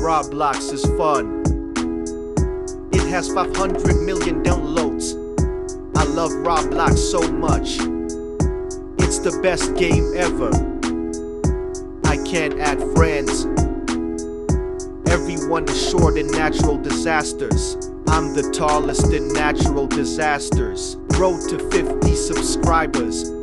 Roblox is fun. It has 500 million downloads. I love Roblox so much. It's the best game ever. I can't add friends. Everyone is short in natural disasters. I'm the tallest in natural disasters. Road to 50 subscribers.